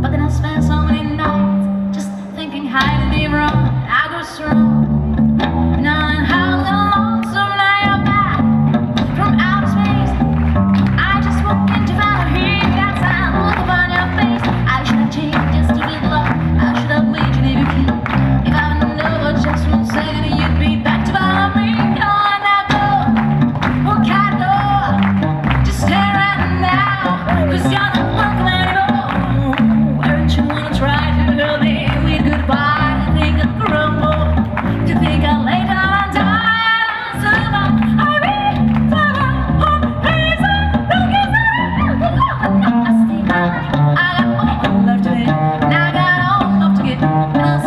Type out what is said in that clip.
But then I spent so many nights Bye.